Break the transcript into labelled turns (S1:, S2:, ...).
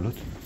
S1: Charlotte